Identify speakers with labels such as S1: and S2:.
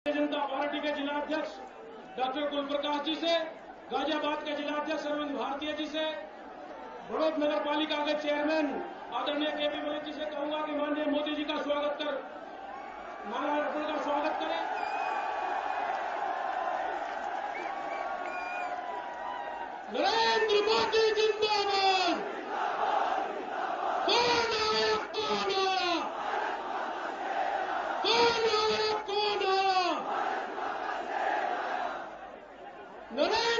S1: Bharatiya Janata party के जिला अध्यक्ष डॉक्टर गुलप्रकाश जी से, गाजियाबाद के जिला अध्यक्ष अरविंद भारतीय जी से, बड़ौद नगर पालिका के चेयरमैन आदरणीय के पी मलिक जी से कहूँगा कि माननीय मोदी जी का स्वागत कर माल्यार्पण का स्वागत करें। no, no,